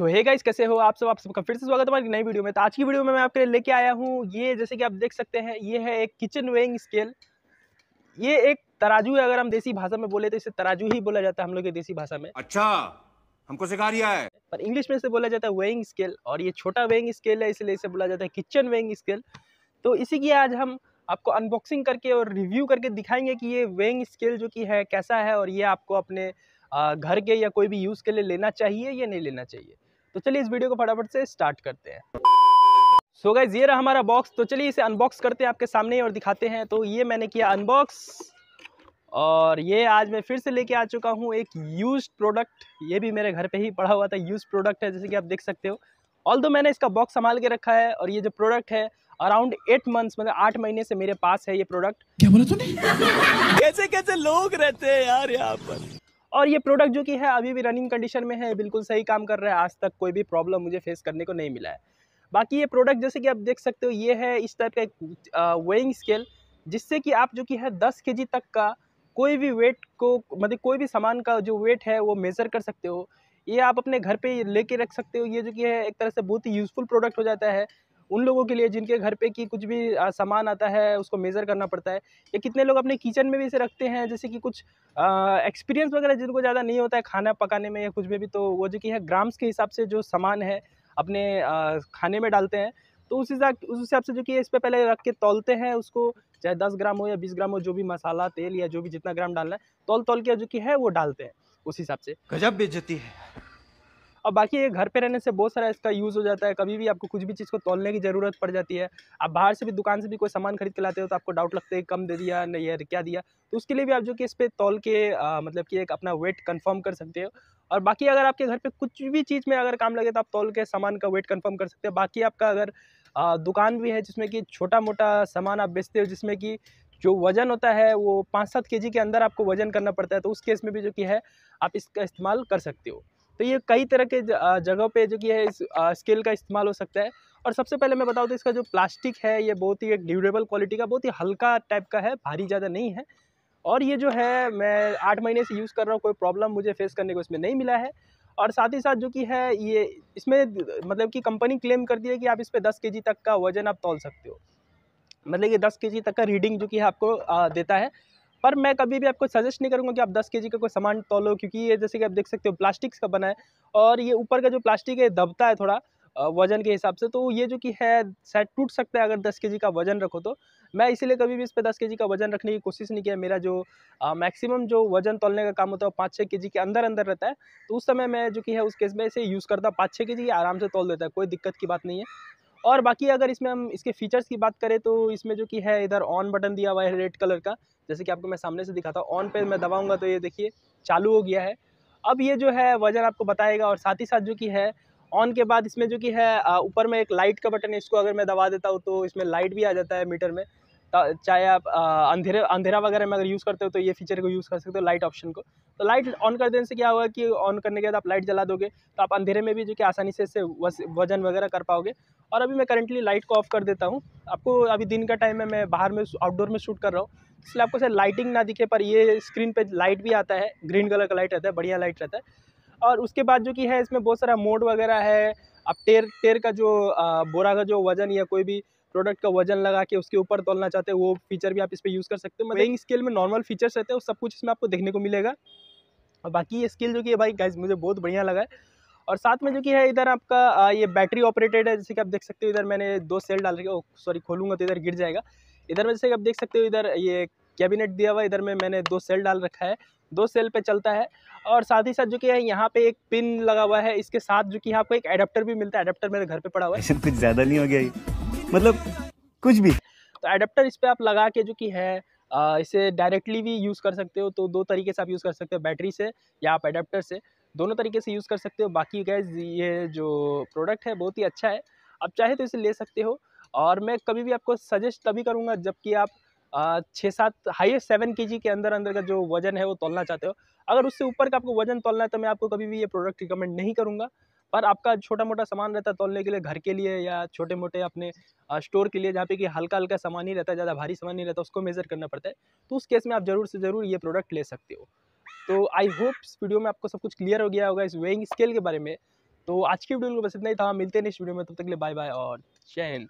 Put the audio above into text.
सो hey guys कैसे हो आप सब? आप सबका फिर से स्वागत है हमारी नई वीडियो में। तो आज की वीडियो में मैं आपके लिए लेके आया हूँ। ये जैसे कि आप देख सकते हैं ये है एक किचन वेइंग स्केल ये एक तराजू है अगर हम देसी भाषा में बोले तो इसे तराजू ही बोला जाता है हम लोग की देसी भाषा में। अच्छा हमको सिखा रिया है। पर इंग्लिश में इसे बोला जाता है वेइंग स्केल और ये छोटा वेइंग स्केल है इसलिए इसे बोला जाता है किचन वेइंग स्केल तो इसी की आज हम आपको अनबॉक्सिंग करके और रिव्यू करके दिखाएँगे कि ये वेइंग स्केल जो कि है कैसा है और ये आपको अपने घर के या कोई भी यूज़ के लिए लेना चाहिए या नहीं लेना चाहिए। तो चलिए इस वीडियो को फटाफट से स्टार्ट करते हैं। सो so गाइज़ ये रहा हमारा बॉक्स तो चलिए इसे अनबॉक्स करते हैं आपके सामने और दिखाते हैं। तो ये मैंने किया अनबॉक्स और ये आज मैं फिर से लेके आ चुका हूँ एक यूज़ प्रोडक्ट ये भी मेरे घर पे ही पड़ा हुआ था यूज़ प्रोडक्ट है जैसे कि आप देख सकते हो। ऑल दो मैंने इसका बॉक्स संभाल के रखा है और ये जो प्रोडक्ट है अराउंड एट मंथ्स मतलब आठ महीने से मेरे पास है ये प्रोडक्ट क्या बोला तूने? कैसे कैसे लोग रहते हैं यार यहाँ पर? और ये प्रोडक्ट जो कि है, अभी भी रनिंग कंडीशन में है, बिल्कुल सही काम कर रहा है। आज तक कोई भी प्रॉब्लम मुझे फेस करने को नहीं मिला है। बाकी ये प्रोडक्ट जैसे कि आप देख सकते हो, ये है इस टाइप का एक वेइंग स्केल जिससे कि आप जो कि है, दस के तक का कोई भी वेट को मतलब कोई भी सामान का जो वेट है, वो मेज़र कर सकते हो। ये आप अपने घर पे लेके रख सकते हो। ये जो कि है, एक तरह से बहुत ही यूज़फुल प्रोडक्ट हो जाता है। उन लोगों के लिए जिनके घर पे कि कुछ भी सामान आता है, उसको मेज़र करना पड़ता है। या कितने लोग अपने किचन में भी इसे रखते हैं, जैसे कि कुछ एक्सपीरियंस वगैरह जिनको ज़्यादा नहीं होता है खाना पकाने में या कुछ में भी तो वो जो कि है ग्राम्स के हिसाब से जो सामान है, अपने खाने में डालते हैं। तो उस हिसाब उस हिसाब से जो कि इस पर पहले रख के तोलते हैं उसको, चाहे दस ग्राम हो या बीस ग्राम हो, जो भी मसाला, तेल या जो भी जितना ग्राम डालना है तोल तोल के जो कि है वो डालते हैं, उस हिसाब से। गजब बेचती है। और बाकी ये घर पे रहने से बहुत सारा इसका यूज़ हो जाता है। कभी भी आपको कुछ भी चीज़ को तोलने की ज़रूरत पड़ जाती है। आप बाहर से भी दुकान से भी कोई सामान खरीद के लाते हो तो आपको डाउट लगता है कम दे दिया नहीं यार क्या दिया? तो उसके लिए भी आप जो कि इस पर तोल के आ, मतलब कि एक अपना वेट कन्फर्म कर सकते हो। और बाकी अगर आपके घर पर कुछ भी चीज़ में अगर काम लगे तो आप तोल के सामान का वेट कन्फर्म कर सकते हो। बाकी आपका अगर दुकान भी है जिसमें कि छोटा मोटा सामान आप बेचते हो जिसमें कि जो वज़न होता है वो पाँच सात के के अंदर आपको वज़न करना पड़ता है तो उस केस में भी जो कि है आप इसका इस्तेमाल कर सकते हो। तो ये कई तरह के जगहों पे जो कि है इस स्केल का इस्तेमाल हो सकता है। और सबसे पहले मैं बताऊँ तो इसका जो प्लास्टिक है, ये बहुत ही एक ड्यूरेबल क्वालिटी का, बहुत ही हल्का टाइप का है, भारी ज़्यादा नहीं है। और ये जो है, मैं आठ महीने से यूज़ कर रहा हूँ, कोई प्रॉब्लम मुझे फेस करने को इसमें नहीं मिला है। और साथ ही साथ जो कि है, ये इसमें मतलब कि कंपनी क्लेम करती है कि आप इस पर दस के तक का वज़न आप तोल सकते हो। मतलब कि दस के तक का रीडिंग जो कि है आपको देता है। पर मैं कभी भी आपको सजेस्ट नहीं करूँगा कि आप दस के का कोई सामान तोलो, क्योंकि ये जैसे कि आप देख सकते हो प्लास्टिक्स का बना है और ये ऊपर का जो प्लास्टिक है दबता है थोड़ा वज़न के हिसाब से। तो ये जो कि है, शायद टूट सकता है अगर दस के का वज़न रखो तो। मैं इसीलिए कभी भी इस पर दस के का वज़न रखने की कोशिश नहीं किया। मेरा जो मैक्सिमम जो वज़न तोलने का काम होता है वो पाँच छः के के अंदर अंदर रहता है। तो उस समय मैं जो कि है, उस केस में इसे यूज़ करता हूँ। पाँच छः के आराम से तोल देता है, कोई दिक्कत की बात नहीं है। और बाकी अगर इसमें हम इसके फीचर्स की बात करें तो इसमें जो कि है, इधर ऑन बटन दिया हुआ है रेड कलर का। जैसे कि आपको मैं सामने से दिखाता हूँ ऑन पे मैं दबाऊँगा तो ये देखिए, चालू हो गया है। अब ये जो है, वज़न आपको बताएगा और साथ ही साथ जो कि है ऑन के बाद इसमें जो कि है ऊपर में एक लाइट का बटन है, इसको अगर मैं दबा देता हूँ तो इसमें लाइट भी आ जाता है मीटर में। चाहे आप अंधेरे, अंधेरा वगैरह में अगर यूज़ करते हो तो ये फीचर को यूज़ कर सकते हो लाइट ऑप्शन को। तो लाइट ऑन कर देने से क्या होगा कि ऑन करने के बाद आप लाइट जला दोगे तो आप अंधेरे में भी जो कि आसानी से इससे वज़न वगैरह कर पाओगे। और अभी मैं करंटली लाइट को ऑफ़ कर देता हूँ। आपको अभी दिन का टाइम है, मैं बाहर में आउटडोर में शूट कर रहा हूँ। इसलिए आपको सर लाइटिंग ना दिखे, पर ये स्क्रीन पर लाइट भी आता है ग्रीन कलर का लाइट रहता है, बढ़िया लाइट रहता है। और उसके बाद जो कि है, इसमें बहुत सारा मोड वगैरह है अब टेर टेर का जो बोरा का जो वज़न या कोई भी प्रोडक्ट का वज़न लगा के उसके ऊपर तोलना चाहते हैं वो फीचर भी आप इस पर यूज़ कर सकते हो। मतलब स्केल में नॉर्मल फीचर्स रहते हैं सब कुछ इसमें आपको देखने को मिलेगा। और बाकी ये स्केल जो कि भाई गाइज़ मुझे बहुत बढ़िया लगा है। और साथ में जो कि है इधर आपका ये बैटरी ऑपरेटेड है जैसे कि आप देख सकते हो इधर मैंने दो सेल डाल रखे सॉरी खोलूँगा तो इधर गिर जाएगा। इधर में जैसे कि आप देख सकते हो इधर ये कैबिनेट दिया हुआ इधर में मैंने दो सेल डाल रखा है। दो सेल पे चलता है और साथ ही साथ जो कि है यहाँ पे एक पिन लगा हुआ है इसके साथ जो कि आपको एक एडेप्टर भी मिलता है एडेप्टर मेरे घर पे पड़ा हुआ है। कुछ ज़्यादा नहीं हो गया मतलब कुछ भी। तो एडेप्टर इस पर आप लगा के जो कि है इसे डायरेक्टली भी यूज़ कर सकते हो तो दो तरीके से आप यूज़ कर सकते हो बैटरी से या आप एडेप्टर से। दोनों तरीके से यूज़ कर सकते हो। बाकी गैस ये जो प्रोडक्ट है बहुत ही अच्छा है। आप चाहे तो इसे ले सकते हो। और मैं कभी भी आपको सजेस्ट तभी करूँगा जबकि आप छः सात हाईएस्ट सेवन के के अंदर अंदर का जो वज़न है वो तोलना चाहते हो। अगर उससे ऊपर का आपको वज़न तोलना है तो मैं आपको कभी भी ये प्रोडक्ट रिकमेंड नहीं करूँगा। पर आपका छोटा मोटा सामान रहता है तोलने के लिए घर के लिए या छोटे मोटे अपने स्टोर के लिए जहाँ पे कि हल्का हल्का सामान ही रहता है, ज़्यादा भारी सामान नहीं रहता, उसको मेज़र करना पड़ता है। तो उस केस में आप ज़रूर से ज़रूर ये प्रोडक्ट ले सकते हो। तो आई होप इस वीडियो में आपको सब कुछ क्लियर हो गया होगा इस वेइंग स्केल के बारे में। तो आज की वीडियो में बस इतना ही था। मिलते हैं नेक्स्ट वीडियो में। तब तक के लिए बाय बाय और जय हिंद।